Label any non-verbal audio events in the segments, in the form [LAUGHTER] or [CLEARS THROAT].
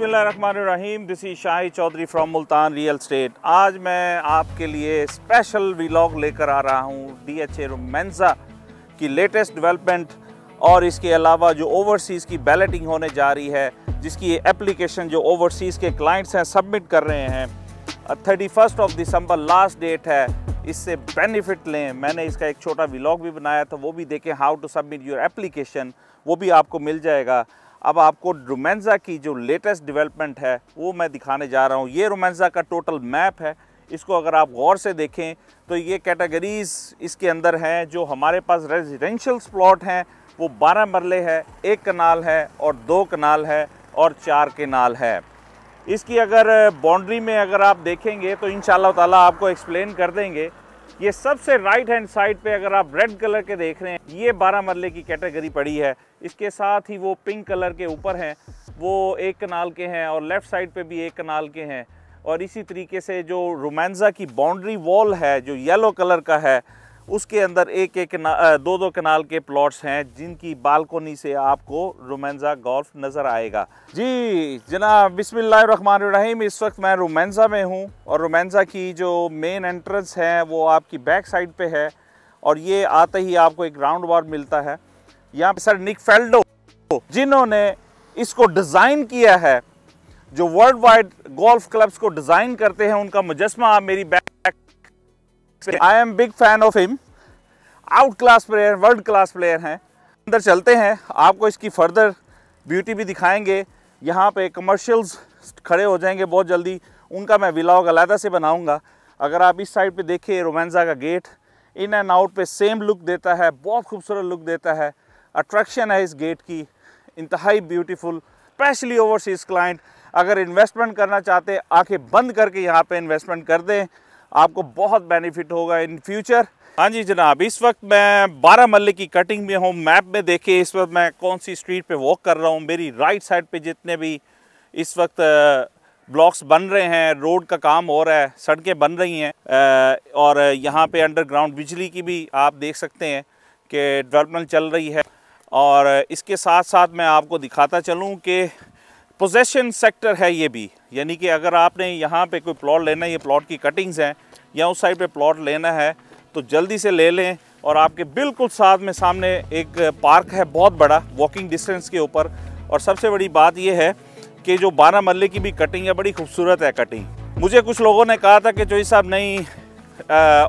बिस्मिल्लाहिर्रहमानिर्रहीम। This is Shahi Chaudhry from Multan real estate. आज मैं आपके लिए स्पेशल व्लॉग लेकर आ रहा हूँ डी एच ए रोमेंसा की लेटेस्ट डेवलपमेंट और इसके अलावा जो ओवरसीज़ की बैलेटिंग होने जा रही है, जिसकी एप्लीकेशन जो ओवरसीज़ के क्लाइंट्स हैं सबमिट कर रहे हैं thirty first of December last date है। इससे बेनिफिट लें। मैंने इसका एक छोटा व्लॉग भी बनाया था, वो भी देखें how to submit your application वो भी आपको मिल जाएगा। अब आपको रोमेंजा की जो लेटेस्ट डेवलपमेंट है, वो मैं दिखाने जा रहा हूँ। ये रोमेंजा का टोटल मैप है। इसको अगर आप गौर से देखें तो ये कैटेगरीज इसके अंदर हैं जो हमारे पास रेजिडेंशियल प्लॉट हैं। वो 12 मरले है, एक कनाल है और दो कनाल है और चार कनाल है। इसकी अगर बाउंड्री में अगर आप देखेंगे तो इन ताला आपको एक्सप्लेन कर देंगे। ये सबसे राइट हैंड साइड पे अगर आप रेड कलर के देख रहे हैं, ये बारह मरले की कैटेगरी पड़ी है। इसके साथ ही वो पिंक कलर के ऊपर हैं। वो एक कनाल के हैं और लेफ़्ट साइड पे भी एक कनाल के हैं। और इसी तरीके से जो रोमांजा की बाउंड्री वॉल है, जो येलो कलर का है, उसके अंदर एक एक दो दो कनाल के प्लॉट्स हैं, जिनकी बालकोनी से आपको रोमेंजा गोल्फ नज़र आएगा। जी, जनाब, बिस्मिल्लाहिर्रहमानिर्रहीम। इस वक्त मैं रोमेंजा में हूँ और रोमेंजा की जो मेन एंट्रेंस है, वो आपकी बैक साइड पे है। और ये आते ही आपको एक ग्राउंड वार मिलता है। यहाँ पे सर निक फेल्डो, जिन्होंने इसको डिज़ाइन किया है, जो वर्ल्ड वाइड गोल्फ क्लब्स को डिज़ाइन करते हैं, उनका मुजस्मा आप मेरी back I am big fan of him out class player world class player हैं। अंदर चलते हैं। आपको इसकी फर्दर ब्यूटी भी दिखाएँगे। यहाँ पे कमर्शियल्स खड़े हो जाएँगे बहुत जल्दी। उनका मैं विलाग अलहदा से बनाऊँगा। अगर आप इस साइड पे देखिए रोमांजा का गेट इन एंड आउट पे सेम लुक देता है, बहुत खूबसूरत लुक देता है। अट्रैक्शन है इस गेट की। इंतहाई ब्यूटीफुल, स्पेशली ओवरसीज़ क्लाइंट। अगर इन्वेस्टमेंट करना चाहते, आँखें बंद करके यहाँ पे इन्वेस्टमेंट कर दें। आपको बहुत बेनिफिट होगा इन फ्यूचर। हाँ जी जनाब, इस वक्त मैं बारह मल्ले की कटिंग में हूँ। मैप में देखे इस वक्त मैं कौन सी स्ट्रीट पे वॉक कर रहा हूँ। मेरी राइट साइड पे जितने भी इस वक्त ब्लॉक्स बन रहे हैं रोड का काम हो रहा है, सड़कें बन रही हैं और यहाँ पे अंडरग्राउंड बिजली की भी आप देख सकते हैं कि डेवलपमेंट चल रही है। और इसके साथ साथ मैं आपको दिखाता चलूँ कि पोजेशन सेक्टर है ये भी। यानी कि अगर आपने यहाँ पे कोई प्लॉट लेना है, ये प्लॉट की कटिंग्स हैं, या उस साइड पे प्लॉट लेना है तो जल्दी से ले लें और आपके बिल्कुल साथ में सामने एक पार्क है बहुत बड़ा वॉकिंग डिस्टेंस के ऊपर। और सबसे बड़ी बात यह है कि जो बारह मल्ले की भी कटिंग है, बड़ी खूबसूरत है कटिंग मुझे कुछ लोगों ने कहा था कि जो साहब, नहीं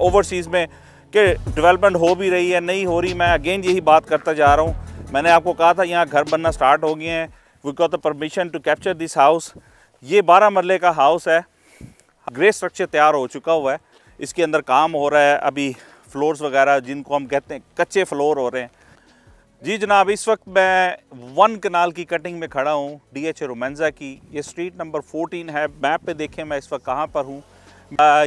ओवरसीज़ में कि डेवलपमेंट हो भी रही है, नहीं हो रही, मैं अगेन यही बात करता जा रहा हूँ। मैंने आपको कहा था, यहाँ घर बनना स्टार्ट हो गए हैं। We got the permission to capture this house ये बारह मरले का हाउस है। ग्रे स्ट्रक्चर तैयार हो चुका हुआ है। इसके अंदर काम हो रहा है। अभी फ्लोर्स वगैरह जिनको हम कहते हैं, कच्चे फ्लोर हो रहे हैं। जी जनाब, इस वक्त मैं वन कनाल की कटिंग में खड़ा हूँ डी एच रोमेंजा की। ये स्ट्रीट नंबर 14 है। मैप पे देखें मैं इस वक्त कहाँ पर हूँ।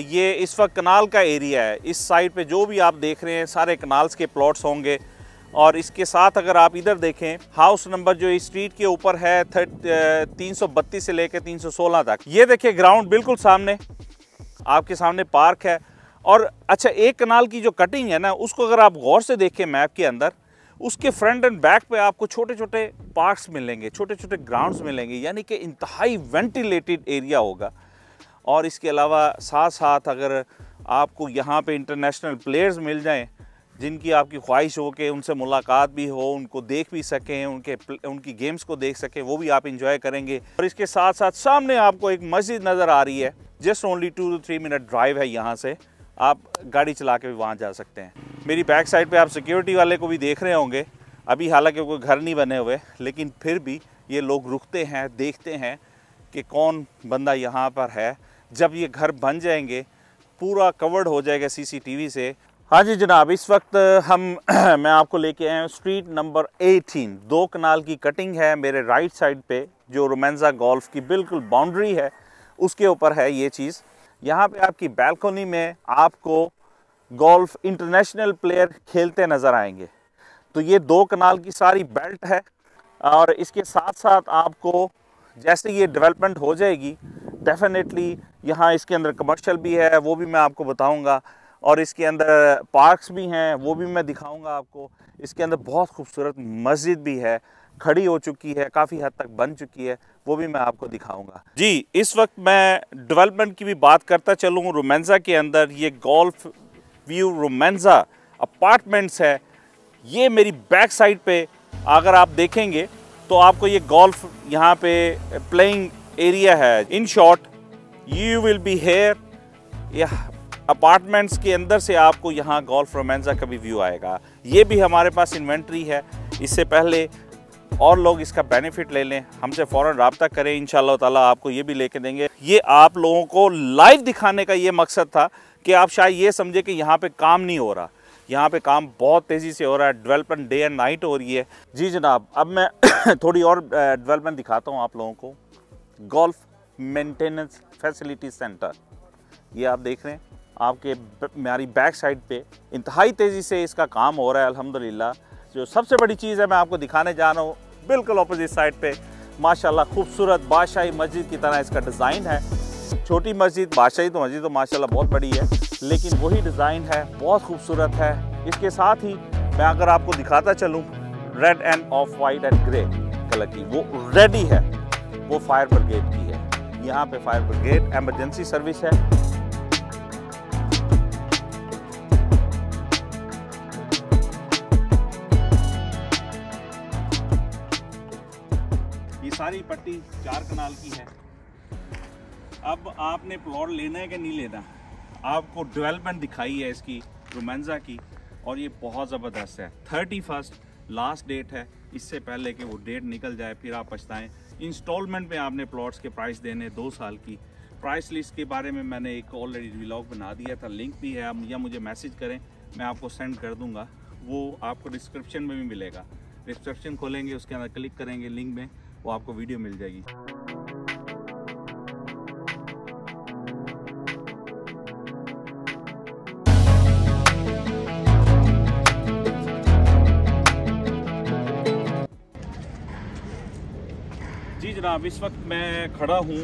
ये इस वक्त कनाल का एरिया है। इस साइड पे जो भी आप देख रहे हैं, सारे कनाल्स के प्लॉट्स होंगे। और इसके साथ अगर आप इधर देखें हाउस नंबर जो स्ट्रीट के ऊपर है तीन सौ बत्तीस से लेकर तीन सौ सोलह तक। ये देखिए ग्राउंड बिल्कुल सामने, आपके सामने पार्क है। और अच्छा एक कनाल की जो कटिंग है ना, उसको अगर आप गौर से देखें मैप के अंदर, उसके फ्रंट एंड बैक पे आपको छोटे छोटे पार्क्स मिलेंगे छोटे छोटे ग्राउंड्स मिलेंगे, यानी कि इंतहाई वेंटिलेटेड एरिया होगा। और इसके अलावा साथ साथ अगर आपको यहाँ पे इंटरनेशनल प्लेयर्स मिल जाएँ जिनकी आपकी ख्वाहिश हो कि उनसे मुलाकात भी हो, उनको देख भी सकें, उनके उनकी गेम्स को देख सकें, वो भी आप इंजॉय करेंगे। और इसके साथ साथ सामने आपको एक मस्जिद नज़र आ रही है just only two two three minute drive है यहाँ से। आप गाड़ी चला के भी वहाँ जा सकते हैं। मेरी बैक साइड पे आप सिक्योरिटी वाले को भी देख रहे होंगे। अभी हालाँकि कोई घर नहीं बने हुए, लेकिन फिर भी ये लोग रुकते हैं, देखते हैं कि कौन बंदा यहाँ पर है। जब ये घर बन जाएँगे, पूरा कवर्ड हो जाएगा सीसीटीवी से। हाँ जी जनाब, इस वक्त हम, [CLEARS THROAT] मैं आपको लेके आया हूँ स्ट्रीट नंबर 18 दो कनाल की कटिंग है मेरे राइट साइड पे, जो रोमेंजा गोल्फ की बिल्कुल बाउंड्री है, उसके ऊपर है ये चीज़। यहाँ पे आपकी बैल्कोनी में आपको गोल्फ इंटरनेशनल प्लेयर खेलते नज़र आएँगे। तो ये दो कनाल की सारी बेल्ट है, और इसके साथ साथ आपको, जैसे ये डेवलपमेंट हो जाएगी डेफिनेटली यहाँ इसके अंदर कमर्शियल भी है, वो भी मैं आपको बताऊँगा। और इसके अंदर पार्क्स भी हैं, वो भी मैं दिखाऊँगा आपको। इसके अंदर बहुत खूबसूरत मस्जिद भी है, खड़ी हो चुकी है, काफ़ी हद तक बन चुकी है, वो भी मैं आपको दिखाऊँगा। जी, इस वक्त मैं डेवलपमेंट की भी बात करता चलूँ रोमेंजा के अंदर, ये गोल्फ व्यू रोमेंजा अपार्टमेंट्स है। ये मेरी बैक साइड पे, अगर आप देखेंगे तो आपको ये गोल्फ यहाँ पे प्लेइंग एरिया है। In short you will be here apartments के अंदर से आपको यहाँ गोल्फ रोमेंजा का भी व्यू आएगा। ये भी हमारे पास इन्वेंट्री है। इससे पहले और लोग इसका बेनिफिट ले लें। हमसे फ़ौरन रबता करें इन ताला आपको ये भी लेके देंगे। ये आप लोगों को लाइव दिखाने का ये मकसद था कि आप शायद ये समझे कि यहाँ पे काम नहीं हो रहा। यहाँ पे काम बहुत तेज़ी से हो रहा है। डेवलपमेंट डे एंड नाइट हो रही है। जी जनाब, अब मैं [COUGHS] थोड़ी और डेवलपमेंट दिखाता हूँ आप लोगों को। गोल्फ मेंटेनेंस फैसिलिटी सेंटर ये आप देख रहे हैं। आपके हमारी बैक साइड पे इंतहाई तेज़ी से इसका काम हो रहा है, अल्हम्दुलिल्लाह। जो सबसे बड़ी चीज़ है, मैं आपको दिखाने जा रहा हूँ, बिल्कुल अपोजिट साइड पे। माशाल्लाह, खूबसूरत बादशाही मस्जिद की तरह इसका डिज़ाइन है। छोटी मस्जिद, बादशाही तो मस्जिद तो माशाल्लाह बहुत बड़ी है, लेकिन वही डिज़ाइन है, बहुत खूबसूरत है। इसके साथ ही मैं अगर आपको दिखाता चलूँ red and of white and grey colour की, वो रेडी है, वो फायर ब्रिगेड की है। यहाँ पे फायर ब्रिगेड एमरजेंसी सर्विस है। सारी पट्टी चार कनाल की है। अब आपने प्लॉट लेना है कि नहीं लेना? आपको डेवलपमेंट दिखाई है इसकी रोमेंजा की, और ये बहुत ज़बरदस्त है। थर्टी फ़र्स्ट लास्ट डेट है। इससे पहले कि वो डेट निकल जाए, फिर आप पछताएँ। इंस्टॉलमेंट में आपने प्लॉट्स के प्राइस देने दो साल की। प्राइस लिस्ट के बारे में मैंने एक ऑलरेडी व्लॉग बना दिया था। लिंक भी है, आप या मुझे मैसेज करें, मैं आपको सेंड कर दूँगा। वो आपको डिस्क्रिप्शन में भी मिलेगा। डिस्क्रिप्शन खोलेंगे, उसके अंदर क्लिक करेंगे लिंक में। वो आपको वीडियो मिल जाएगी। जी जनाब, इस वक्त मैं खड़ा हूँ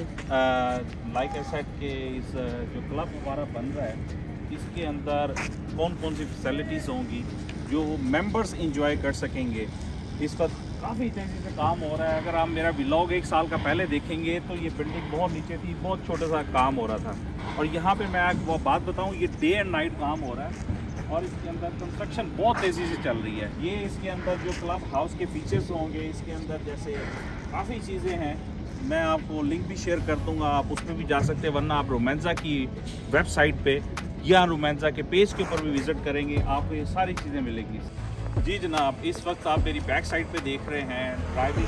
लाइक एसेट के इस जो क्लब हमारा बन रहा है, इसके अंदर कौन कौन सी फैसिलिटीज़ होंगी, जो मेंबर्स इंजॉय कर सकेंगे। इस वक्त काफ़ी तेज़ी से काम हो रहा है। अगर आप मेरा ब्लॉग एक साल का पहले देखेंगे तो ये बिल्डिंग बहुत नीचे थी, बहुत छोटा सा काम हो रहा था। और यहाँ पे मैं वो बात बताऊँ, ये डे एंड नाइट काम हो रहा है और इसके अंदर कंस्ट्रक्शन बहुत तेज़ी से चल रही है। ये इसके अंदर जो क्लब हाउस के फीचर्स होंगे, इसके अंदर जैसे काफ़ी चीज़ें हैं। मैं आपको लिंक भी शेयर कर दूँगा, आप उसमें भी जा सकते हैं, वरना आप रोमेंजा की वेबसाइट पे या रोमेंजा के पेज के ऊपर भी विज़िट करेंगे, आपको ये सारी चीज़ें मिलेंगी। जी जनाब, इस वक्त आप मेरी बैक साइड पे देख रहे हैं ड्राइविंग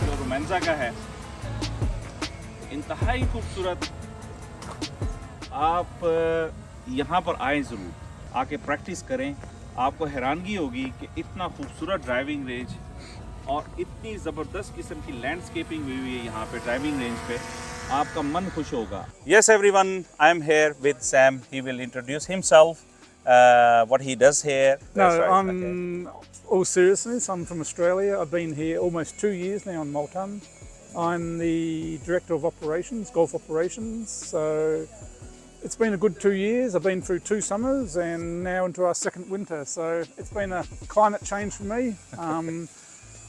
जो रोमेंजा का है। इंतहाई खूबसूरत। आप यहाँ पर आए ज़रूर। आके प्रैक्टिस करें। आपको हैरानगी होगी कि इतना खूबसूरत ड्राइविंग रेंज और इतनी ज़बरदस्त किस्म की लैंडस्केपिंग हुई हुई है यहाँ पे ड्राइविंग रेंज पे। आपका मन खुश होगा। Yes everyone I am here with Sam he will introduce himself uh, what he does here? No, I'm okay. all seriousness. I'm from Australia. I've been here almost two years now in Multan. I'm the director of operations, golf operations. So it's been a good two years. I've been through two summers and now into our second winter. So it's been a climate change for me. [LAUGHS] Um,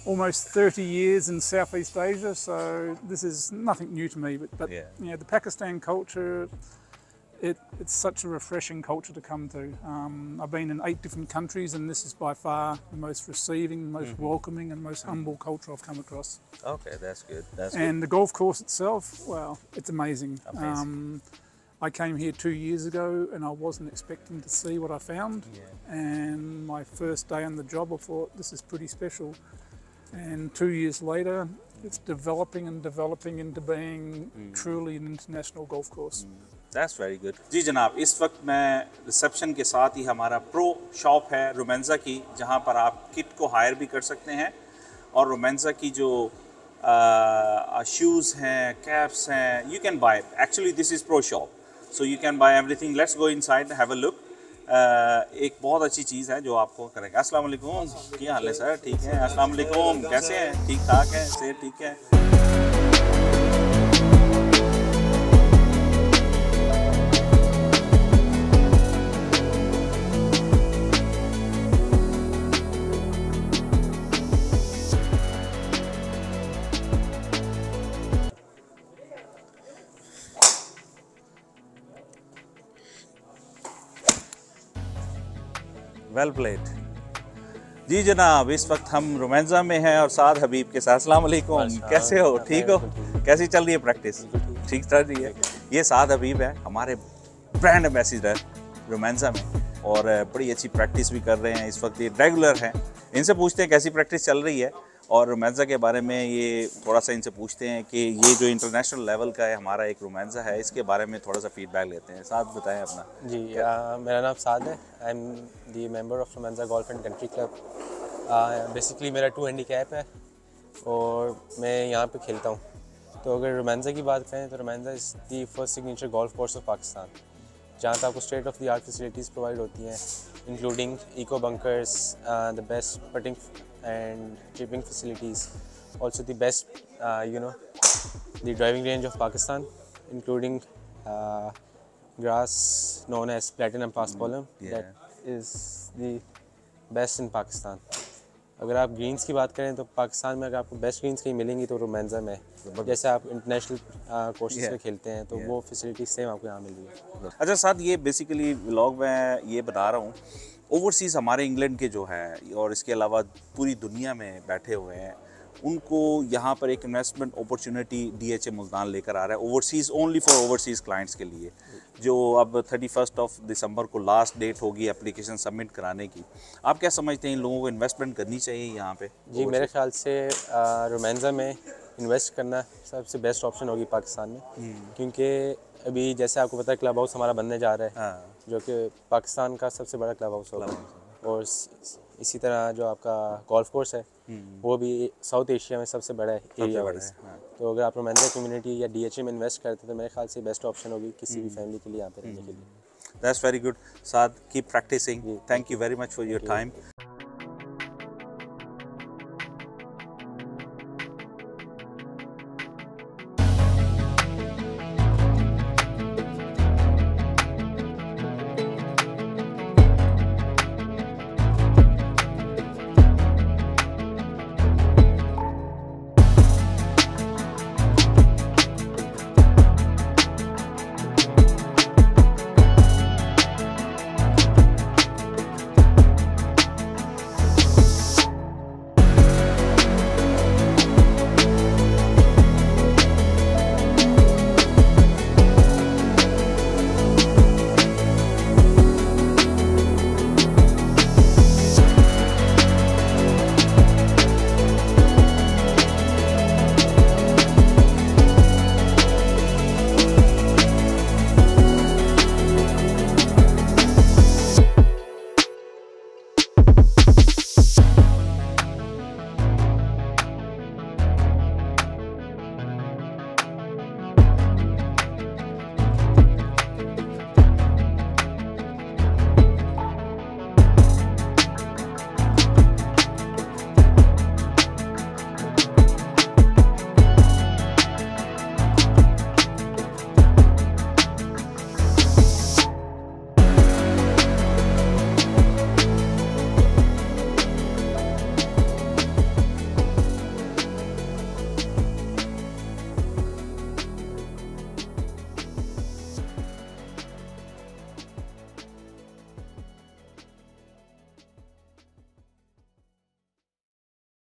almost 30 years in Southeast Asia, so this is nothing new to me. But, but yeah. you know, the Pakistan culture, it, it's such a refreshing culture to come to. Um, I've been in eight different countries, and this is by far the most receiving, most mm -hmm. welcoming, and most humble culture I've come across. Okay, that's good. That's and good. the golf course itself, well, it's amazing. amazing. Um, I came here two years ago, and I wasn't expecting to see what I found. Yeah. And my first day on the job, I thought this is pretty special. And two years later, it's developing and developing into being mm. truly an international golf course. Mm. That's very good जी जनाब, इस वक्त मैं reception के साथ ही हमारा pro shop है रोमेंजा की, जहाँ पर आप किट को हायर भी कर सकते हैं। और रोमेंजा की जो शूज़ हैं कैप्स हैं you can buy actually this is pro shop so you can buy everything let's go inside have a look एक बहुत अच्छी चीज़ है जो आपको करेगा। वालेकुम। क्या हाल है, सर? ठीक है? वालेकुम। कैसे हैं? ठीक ठाक है? से ठीक है? वेल प्लेड जी जनाब इस वक्त हम रोमांजा में हैं और साद हबीब के साथ। अस्सलाम वालेकुम। कैसे हो? ठीक हो? कैसी चल रही है प्रैक्टिस? ठीक। चल रही है। ये साद हबीब है हमारे ब्रांड एम्बेसडर रोमांजा में। और बड़ी अच्छी प्रैक्टिस भी कर रहे हैं इस वक्त ये रेगुलर हैं। इनसे पूछते हैं कैसी प्रैक्टिस चल रही है। और रोमांजा के बारे में ये थोड़ा सा इनसे पूछते हैं कि ये जो इंटरनेशनल लेवल का है हमारा एक रोमांजा है इसके बारे में थोड़ा सा फीडबैक लेते हैं। साथ बताएँ अपना। जी आ, मेरा नाम साद है। I am the member of Romanza golf and country club basically मेरा टू हैंडी कैप है और मैं यहाँ पर खेलता हूँ। तो अगर रोमांजा की बात करें तो Romanza is the first signature golf course of Pakistan जहाँ तक आपको state of the art facilities provide होती हैं including eco bunkers the best putting and tripping facilities also the best you know the driving range of Pakistan including grass known as platinum paspalum that is the best in Pakistan अगर आप Green's की बात करें तो पाकिस्तान में अगर आपको best Green's कहीं मिलेंगी तो रोमांजा में जैसे आप इंटरनेशनल कोर्सेज yeah. में खेलते हैं तो yeah. वो फैसिलिटी सेम आपको यहाँ मिल रही है अच्छा साथ ये बेसिकली व्लॉग में ये बता रहा हूँ ओवरसीज़ हमारे इंग्लैंड के जो हैं और इसके अलावा पूरी दुनिया में बैठे हुए हैं उनको यहाँ पर एक investment opportunity D H A Multan लेकर आ रहा है overseas only for overseas clients के लिए जो अब थर्टी फ़र्स्ट ऑफ़ दिसंबर को लास्ट डेट होगी एप्लीकेशन सबमिट कराने की आप क्या समझते हैं इन लोगों को इन्वेस्टमेंट करनी चाहिए यहाँ पे जी मेरे ख्याल से रोमांजा में इन्वेस्ट करना सबसे बेस्ट ऑप्शन होगी पाकिस्तान में हम्म। क्योंकि अभी जैसे आपको पता है क्लब हाउस हमारा बनने जा रहा है हाँ। जो कि पाकिस्तान का सबसे बड़ा क्लब हाउस होगा और इसी तरह जो आपका गोल्फ कोर्स है। वो भी साउथ एशिया में सबसे बड़ा एरिया है हाँ। तो अगर आप रोमांजा कम्युनिटी या डीएचए में इन्वेस्ट करते हैं तो मेरे ख्याल से बेस्ट ऑप्शन होगी किसी भी फैमिली हम्म। के लिए यहाँ पे रहने के लिए। दैट्स वेरी गुड साथ keep practicing thank you very much for your time.